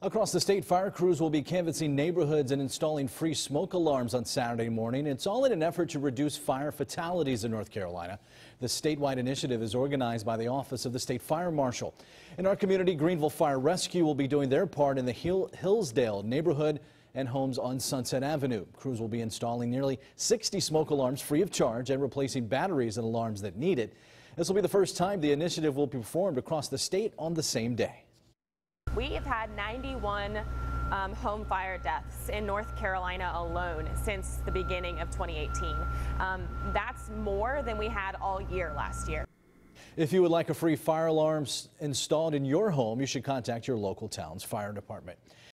Across the state, fire crews will be canvassing neighborhoods and installing free smoke alarms on Saturday morning. It's all in an effort to reduce fire fatalities in North Carolina. The statewide initiative is organized by the Office of the State Fire Marshal. In our community, Greenville Fire Rescue will be doing their part in the Hill Hillsdale neighborhood and homes on Sunset Avenue. Crews will be installing nearly 60 smoke alarms free of charge and replacing batteries and alarms that need it. This will be the first time the initiative will be performed across the state on the same day. We have had 91 um, home fire deaths in North Carolina alone since the beginning of 2018. Um, that's more than we had all year last year. If you would like a free fire alarm installed in your home, you should contact your local town's fire department.